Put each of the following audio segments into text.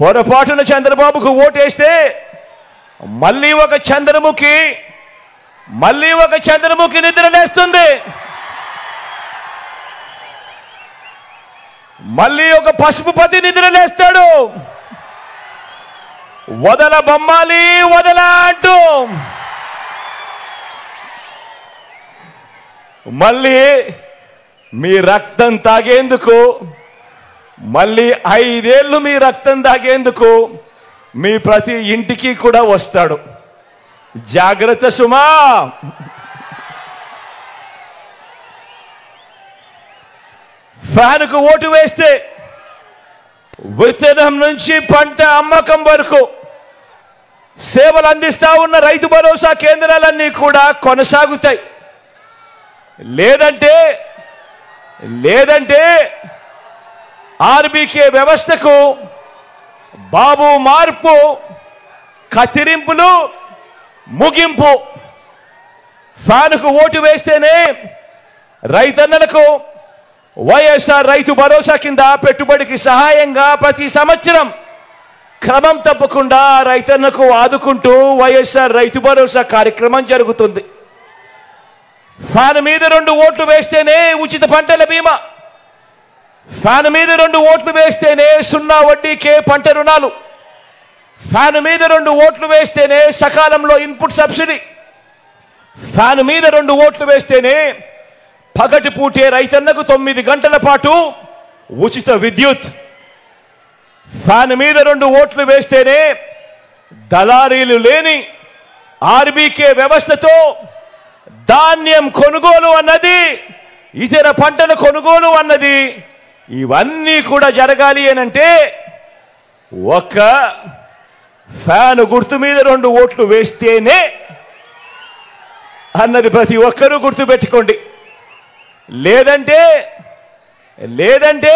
పొరపాటున చంద్రబాబుకు ఓటేస్తే మళ్ళీ ఒక చంద్రముఖి మళ్ళీ ఒక చంద్రముఖి నిద్ర లేస్తుంది. మళ్ళీ ఒక పసుపుపతి నిద్రలేస్తాడు వదల బొమ్మాలి వదల అంటూ. మళ్ళీ మీ రక్తం తాగేందుకు మళ్ళీ ఐదేళ్ళు మీ రక్తం తాగేందుకు మీ ప్రతి ఇంటికి కూడా వస్తాడు. జాగ్రత్త సుమా. ఫ్యాన్కు ఓటు వేస్తే విత్తనం నుంచి పంట అమ్మకం వరకు సేవలు అందిస్తా ఉన్న రైతు భరోసా కేంద్రాలన్నీ కూడా కొనసాగుతాయి. లేదంటే లేదంటే ఆర్బీకే వ్యవస్థకు బాబు మార్పు కత్తిరింపులు ముగింపు. ఫ్యాన్కు ఓటు వేస్తేనే రైతన్నలకు వైఎస్ఆర్ రైతు భరోసా కింద పెట్టుబడికి సహాయంగా ప్రతి సంవత్సరం క్రమం తప్పకుండా రైతన్నకు ఆదుకుంటూ వైఎస్ఆర్ రైతు భరోసా కార్యక్రమం జరుగుతుంది. ఫ్యాన్ మీద రెండు ఓట్లు వేస్తేనే ఉచిత పంటల బీమా. ఫ్యాన్ మీద రెండు ఓట్లు వేస్తేనే సున్నా వడ్డీకే పంట రుణాలు. ఫ్యాన్ మీద రెండు ఓట్లు వేస్తేనే సకాలంలో ఇన్పుట్ సబ్సిడీ. ఫ్యాన్ మీద రెండు ఓట్లు వేస్తేనే పగటి పూటే రైతన్నకు తొమ్మిది గంటల పాటు ఉచిత విద్యుత్. ఫ్యాన్ మీద రెండు ఓట్లు వేస్తేనే దళారీలు లేని ఆర్బీకే వ్యవస్థతో ధాన్యం కొనుగోలు అన్నది ఇతర పంటల కొనుగోలు అన్నది ఇవన్నీ కూడా జరగాలి అనంటే ఒక ఫ్యాన్ గుర్తు మీద రెండు ఓట్లు వేస్తేనే అన్నది ప్రతి ఒక్కరూ గుర్తుపెట్టుకోండి. లేదంటే లేదంటే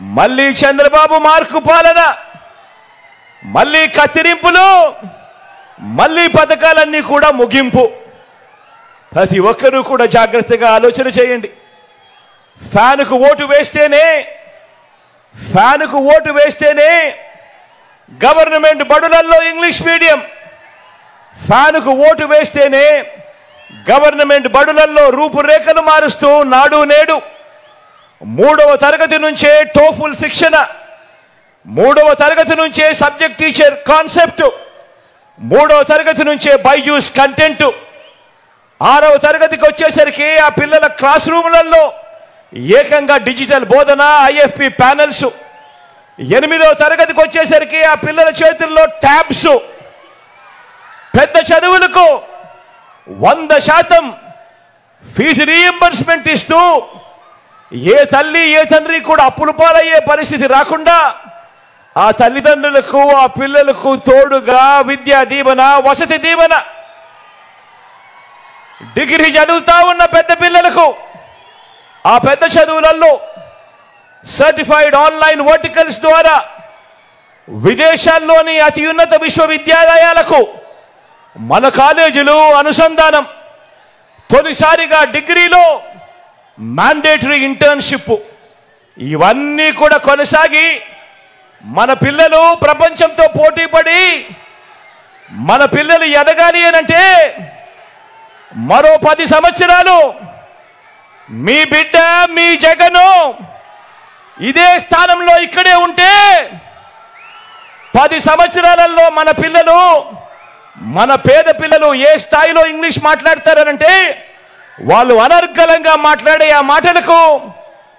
మళ్ళీ చంద్రబాబు మార్కు పాలన మళ్ళీ కత్తిరింపులు మళ్ళీ పథకాలన్నీ కూడా ముగింపు. ప్రతి ఒక్కరూ కూడా జాగ్రత్తగా ఆలోచన చేయండి. ఫ్యాన్కు ఓటు వేస్తేనే ఫ్యాన్కు ఓటు వేస్తేనే గవర్నమెంట్ బడులల్లో ఇంగ్లీష్ మీడియం. ఫ్యాన్కు ఓటు వేస్తేనే గవర్నమెంట్ బడులల్లో రూపురేఖలు మారుస్తూ నాడు నేడు. మూడవ తరగతి నుంచే టోఫుల్ శిక్షణ. మూడవ తరగతి నుంచే సబ్జెక్ట్ టీచర్ కాన్సెప్ట్. మూడవ తరగతి నుంచే బైజూస్ కంటెంట్. ఆరవ తరగతికి వచ్చేసరికి ఆ పిల్లల క్లాస్ రూములలో ఏకంగా డిజిటల్ బోధన ఐఎఫ్పి ప్యానల్స్. ఎనిమిదో తరగతికి వచ్చేసరికి ఆ పిల్లల చేతుల్లో ట్యాబ్స్. పెద్ద చదువులకు వంద శాతం ఫీజు రీఎంబర్స్మెంట్ ఇస్తూ ఏ తల్లి ఏ తండ్రి కూడా అప్పులు పాలయ్యే పరిస్థితి రాకుండా ఆ తల్లిదండ్రులకు ఆ పిల్లలకు తోడుగా విద్యా దీవెన వసతి దీవెన. డిగ్రీ చదువుతా ఉన్న పెద్ద పిల్లలకు ఆ పెద్ద చదువులలో సర్టిఫైడ్ ఆన్లైన్ వర్టికల్స్ ద్వారా విదేశాల్లోని అతి ఉన్నత విశ్వవిద్యాలయాలకు మన కాలేజీలు అనుసంధానం. తొలిసారిగా డిగ్రీలో మ్యాండేటరీ ఇంటర్న్షిప్ ఇవన్నీ కూడా కొనసాగి మన పిల్లలు ప్రపంచంతో పోటీపడి మన పిల్లలు ఎదగాలి అనంటే మరో పది సంవత్సరాలు మీ బిడ్డ మీ జగను ఇదే స్థానంలో ఇక్కడే ఉంటే పది సంవత్సరాలలో మన పిల్లలు మన పేద పిల్లలు ఏ స్థాయిలో ఇంగ్లీష్ మాట్లాడతారనంటే వాళ్ళు అనర్గలంగా మాట్లాడే ఆ మాటలకు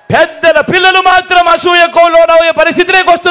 పెద్దల పిల్లలు మాత్రం అసూయకు లోనయ్యే పరిస్థితిలోకి వస్తుంది